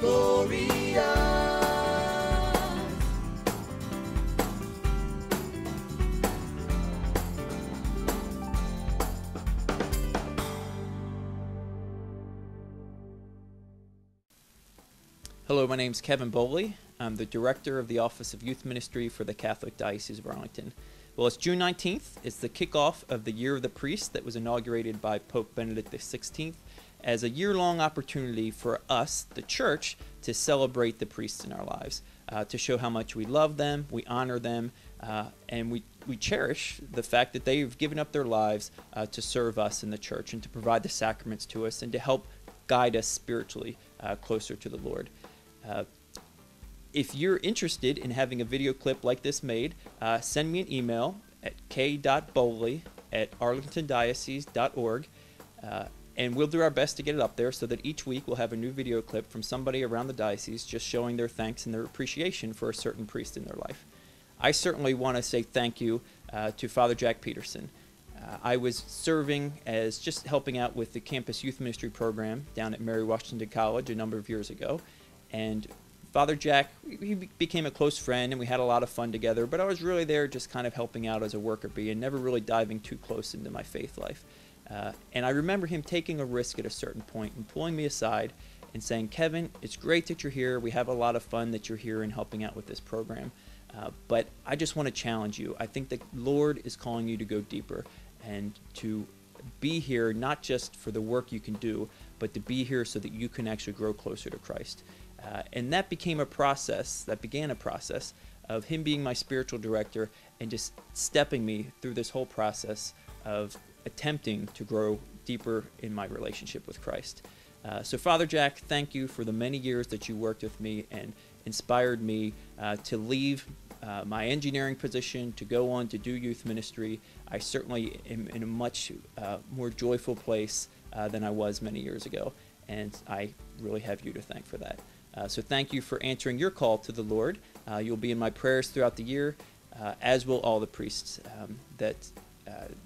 Hello, my name is Kevin Bohli. I'm the director of the Office of Youth Ministry for the Catholic Diocese of Arlington. Well, it's June 19th. It's the kickoff of the Year of the Priest that was inaugurated by Pope Benedict XVI as a year long opportunity for us, the church, to celebrate the priests in our lives, uh, to show how much we love them, we honor them, uh, and we, we cherish the fact that they've given up their lives uh, to serve us in the church and to provide the sacraments to us and to help guide us spiritually uh, closer to the Lord. Uh, if you're interested in having a video clip like this made, uh, send me an email at k.bohli at arlingtondiocese.org. Uh, and we'll do our best to get it up there so that each week we'll have a new video clip from somebody around the diocese just showing their thanks and their appreciation for a certain priest in their life. I certainly want to say thank you uh, to Father Jack Peterson. Uh, I was serving as just helping out with the campus youth ministry program down at Mary Washington College a number of years ago. And Father Jack, he became a close friend and we had a lot of fun together, but I was really there just kind of helping out as a worker bee and never really diving too close into my faith life. Uh, and I remember him taking a risk at a certain point and pulling me aside and saying, Kevin, it's great that you're here. We have a lot of fun that you're here and helping out with this program. Uh, but I just want to challenge you. I think the Lord is calling you to go deeper and to be here not just for the work you can do, but to be here so that you can actually grow closer to Christ. Uh, and that became a process, that began a process of him being my spiritual director and just stepping me through this whole process of attempting to grow deeper in my relationship with Christ. Uh, so, Father Jack, thank you for the many years that you worked with me and inspired me uh, to leave uh, my engineering position to go on to do youth ministry. I certainly am in a much uh, more joyful place uh, than I was many years ago, and I really have you to thank for that. Uh, so, thank you for answering your call to the Lord. you'll be in my prayers throughout the year, as will all the priests um, that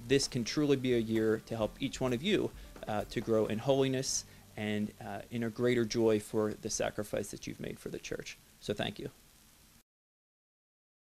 this can truly be a year to help each one of you uh, to grow in holiness and uh, in a greater joy for the sacrifice that you've made for the church. So thank you.